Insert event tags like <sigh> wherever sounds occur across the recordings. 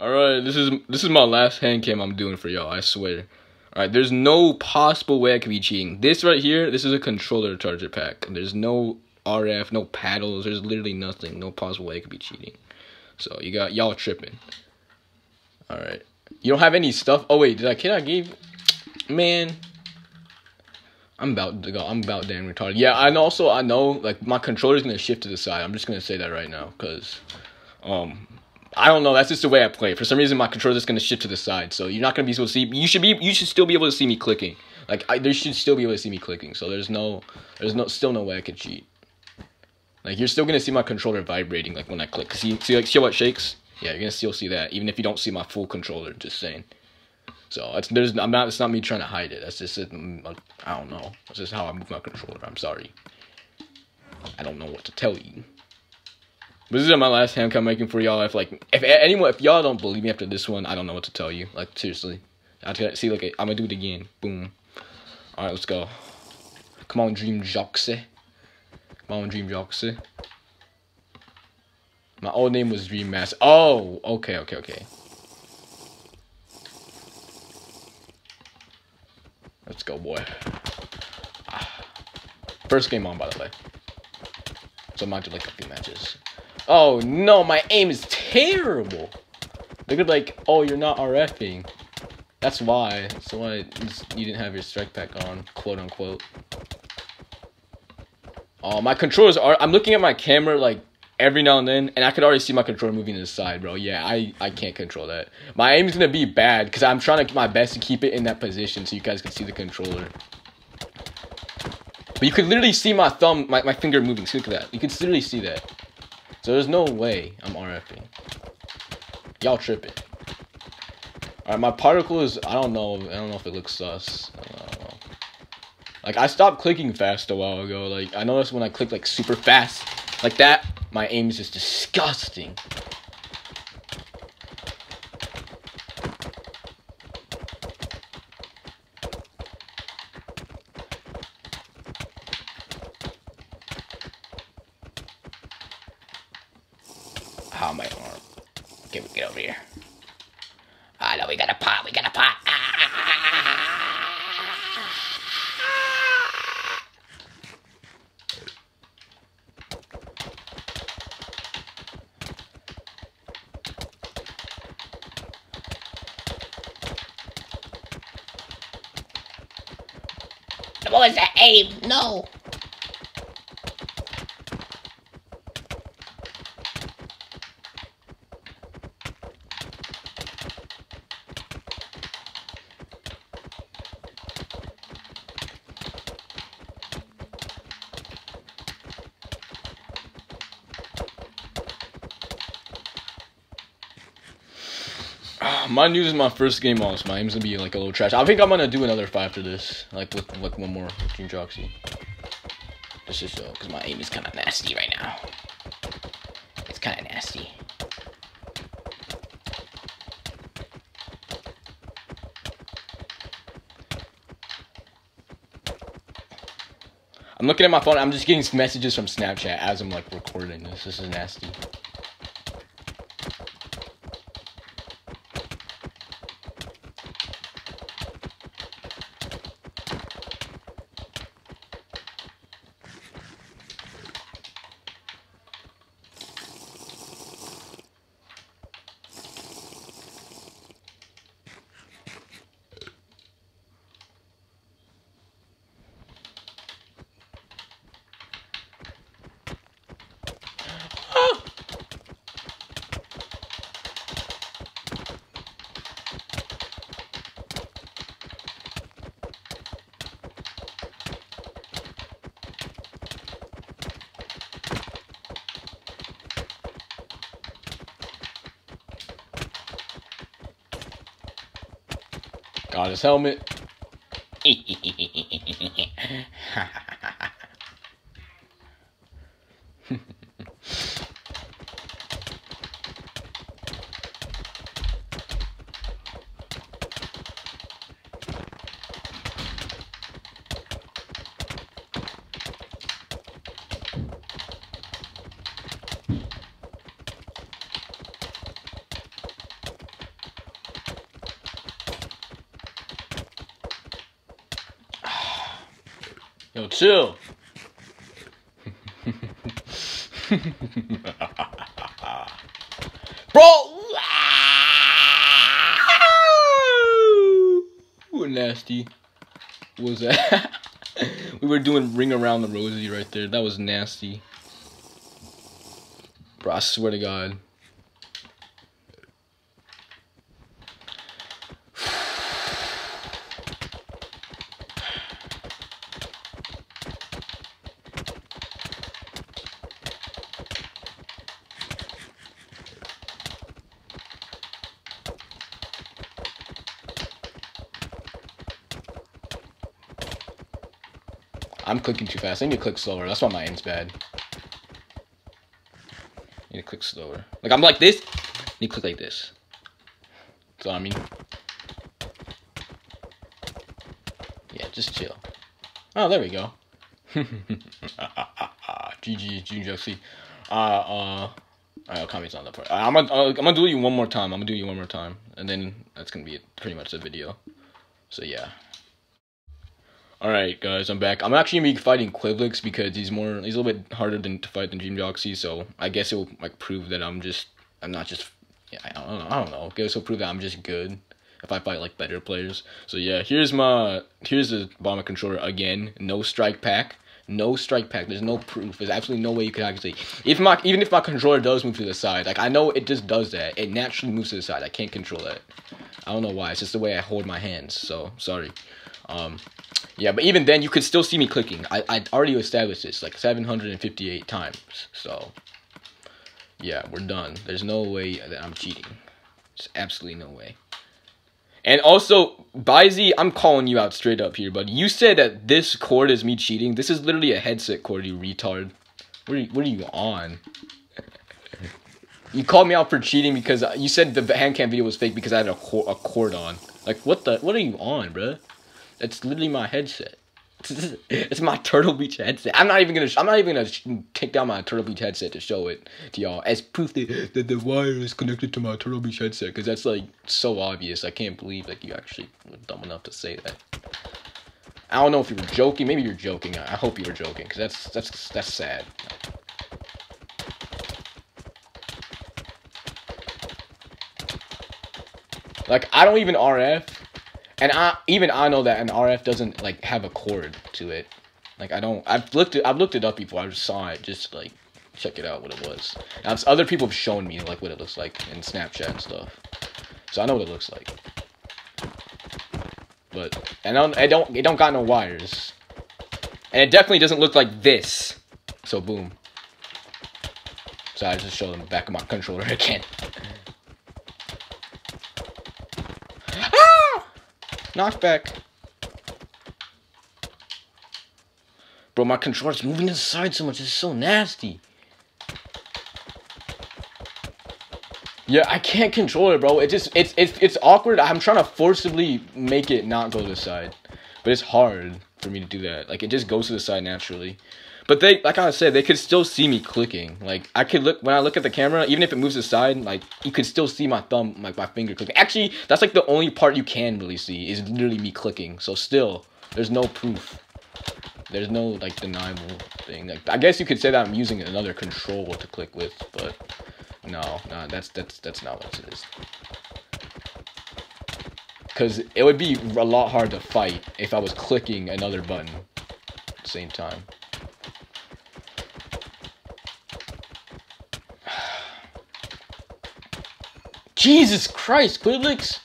All right, this is this is my last hand cam I'm doing for y'all. I swear. All right, there's no possible way I could be cheating. This right here, this is a controller charger pack. There's no RF, no paddles. There's literally nothing. No possible way I could be cheating. So you got y'all tripping. All right, you don't have any stuff. Oh wait, did I? Can I gave? Man, I'm about to go. I'm about damn retarded. Yeah, and also I know like my controller's gonna shift to the side. I'm just gonna say that right now, cause um I don't know. That's just the way I play. For some reason, my controller's just gonna shift to the side, so you're not gonna be able to see. You should be. You should still be able to see me clicking. Like I, there should still be able to see me clicking. So there's no, there's no, still no way I could cheat. Like you're still gonna see my controller vibrating like when I click. See, see, like see how it shakes. Yeah, you're gonna still see that even if you don't see my full controller. Just saying. So it's there's I'm not it's not me trying to hide it. That's just it, mm, I don't know. That's just how I move my controller. I'm sorry. I don't know what to tell you. But this is my last cam making for y'all. If like if anyone if y'all don't believe me after this one, I don't know what to tell you. Like seriously, I see like I'm gonna do it again. Boom. All right, let's go. Come on, Dream Joxy. Come on, Dream Joxy. My old name was Dream Master. Oh, okay, okay, okay. Let's go, boy. Ah. First game on, by the way. So I might do like a few matches. Oh no, my aim is terrible. Look at like, oh, you're not RFing. That's why. That's why you didn't have your strike pack on, quote unquote. Oh, my controllers are. I'm looking at my camera like every now and then, and I could already see my controller moving to the side, bro. Yeah, I I can't control that. My aim is gonna be bad because I'm trying to my best to keep it in that position so you guys can see the controller. But you could literally see my thumb, my, my finger moving. See, look at that. You could literally see that. There's no way I'm RFing. Y'all tripping. Alright, my particle is, I don't know, I don't know if it looks sus. I like, I stopped clicking fast a while ago. Like, I noticed when I click, like, super fast, like that, my aim is just disgusting. How my arm? Okay, we get over here. Ah, no, we got a pot. We got a pot. Ah, ah, ah, what was that aim? No. <sighs> my news is my first game on, so my aim's gonna be like a little trash. I think I'm gonna do another five after this, like with like one more with Dream Joxy. Just to show, because my aim is kind of nasty right now. It's kind of nasty. I'm looking at my phone. I'm just getting messages from Snapchat as I'm like recording this. This is nasty. Got his helmet. <laughs> Yo, chill. <laughs> Bro! Ooh, nasty. What was that? <laughs> we were doing ring around the rosy right there. That was nasty. Bro, I swear to God. I'm clicking too fast. I need to click slower. That's why my aim's bad. I need to click slower. Like, I'm like this. I need to click like this. So, I mean. Yeah, just chill. Oh, there we go. <laughs> GG, GG, Uh, uh. Alright, comments on that part. I'm gonna, uh, I'm gonna do you one more time. I'm gonna do you one more time, and then that's gonna be pretty much the video. So yeah. Alright guys, I'm back. I'm actually gonna be fighting Quivlix because he's more he's a little bit harder than to fight than Dream Joxy, so I guess it'll like prove that I'm just I'm not just yeah, I don't know, I don't know. I guess it'll prove that I'm just good if I fight like better players. So yeah, here's my here's the bomber controller again. No strike pack. No strike pack. There's no proof. There's absolutely no way you can actually if my even if my controller does move to the side, like I know it just does that. It naturally moves to the side. I can't control that. I don't know why. It's just the way I hold my hands. So sorry. Um, yeah, but even then, you could still see me clicking. I, I already established this, like 758 times. So, yeah, we're done. There's no way that I'm cheating. There's absolutely no way. And also, Bizy, I'm calling you out straight up here, but you said that this cord is me cheating. This is literally a headset cord, you retard. What are you, what are you on? you called me out for cheating because you said the hand cam video was fake because I had a, a cord on. Like, what the? What are you on, bruh? That's literally my headset. <laughs> It's my Turtle Beach headset. I'm not even gonna. I'm not even gonna take down my Turtle Beach headset to show it to y'all as proof that, that the wire is connected to my Turtle Beach headset. Because that's like so obvious. I can't believe like you actually were dumb enough to say that. I don't know if you were joking. Maybe you're joking. I hope you were joking. Because that's that's that's sad. Like I don't even RF and I even I know that an RF doesn't like have a cord to it. Like I don't. I've looked it. I've looked it up before. I just saw it just like check it out what it was. Other people have shown me like what it looks like in Snapchat and stuff. So I know what it looks like. But and I don't. It don't got no wires. And it definitely doesn't look like this. So boom. So I just showed them the back of my <laughs> controller again. Knockback. Bro, my controller's moving inside so much. It's so nasty. Yeah, I can't control it, bro. It just it's it's it's awkward. I'm trying to forcibly make it not go to the side, but it's hard for me to do that. Like it just goes to the side naturally. But they, like I said, they could still see me clicking. Like I could look when I look at the camera, even if it moves aside, like you could still see my thumb, like my finger clicking. Actually, that's like the only part you can really see is literally me clicking. So still, there's no proof. There's no like deniable thing. Like I guess you could say that I'm using another control to click with, but no, no, that's that's that's not what it is. Because it would be a lot hard to fight if I was clicking another button at the same time. Jesus Christ, Quidlix!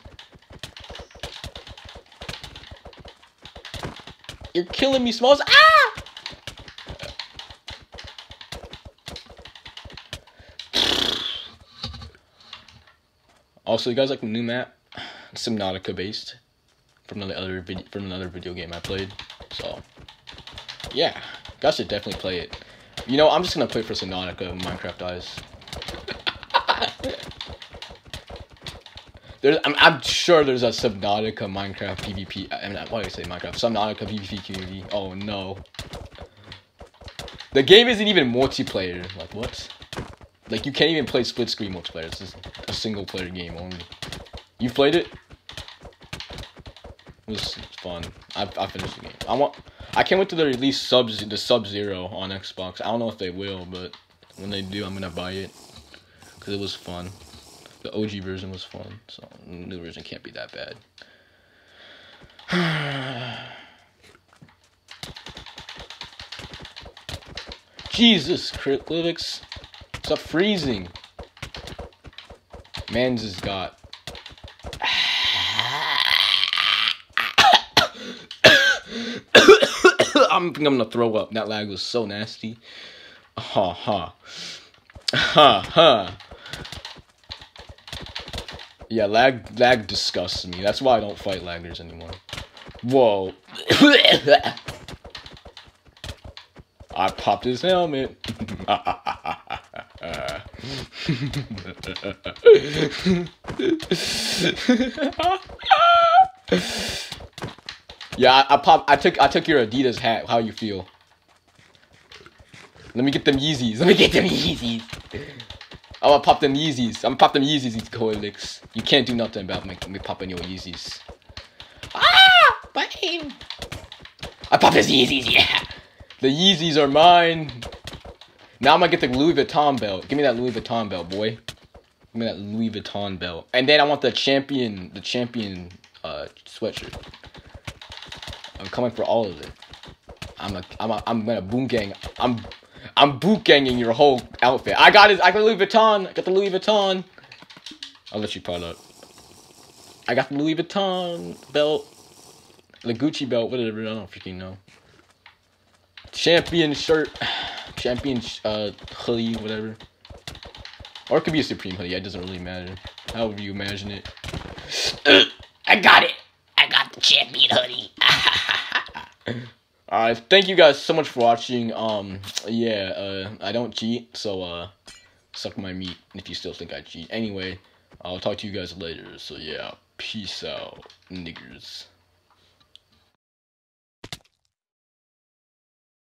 You're killing me, Smalls. Ah! Also, you guys like the new map? Subnautica based from another video from another video game I played. So, yeah, guys should definitely play it. You know, I'm just gonna play for Subnautica Minecraft dies. <laughs> There's, I'm, I'm sure there's a Subnautica Minecraft PvP. I mean, why do I say Minecraft? Subnautica PvP community. Oh no. The game isn't even multiplayer. Like what? Like you can't even play split screen multiplayer. It's just a single player game only. You played it? It was fun. I I finished the game. I want. I can't wait to release subs the Sub Zero on Xbox. I don't know if they will, but when they do, I'm gonna buy it because it was fun. The OG version was fun, so new version can't be that bad. <sighs> Jesus, crit lyrics. Stop freezing. Man's has got. <coughs> I'm, think I'm gonna throw up. That lag was so nasty. Ha ha. Ha ha. Yeah, lag lag disgusts me. That's why I don't fight laggers anymore. Whoa. <coughs> I popped his helmet. <laughs> yeah, I, I pop. I took. I took your Adidas hat. How you feel? Let me get them Yeezys. Let me get them Yeezys. I'm gonna pop them Yeezys. I'm gonna pop them Yeezys, these Coelix. You can't do nothing about me, me popping your Yeezys. Ah! My! I pop his Yeezys, yeah! The Yeezys are mine! Now I'm gonna get the Louis Vuitton belt. Give me that Louis Vuitton belt, boy. Give me that Louis Vuitton belt. And then I want the champion, the champion uh, sweatshirt. I'm coming for all of it. I'm a, I'm a, I'm gonna boom gang. I'm I'm boot ganging your whole outfit. I got it. I got Louis Vuitton. I got the Louis Vuitton. I'll let you part up. I got the Louis Vuitton belt. The Gucci belt, whatever. I don't freaking know. Champion shirt. <sighs> Champion uh, hoodie, whatever. Or it could be a Supreme hoodie. It doesn't really matter. However you imagine it. <clears throat> I got it. I got the champion hoodie. <laughs> Alright, thank you guys so much for watching. Um, yeah, uh, I don't cheat, so, uh, suck my meat if you still think I cheat. Anyway, I'll talk to you guys later, so yeah, peace out, niggers.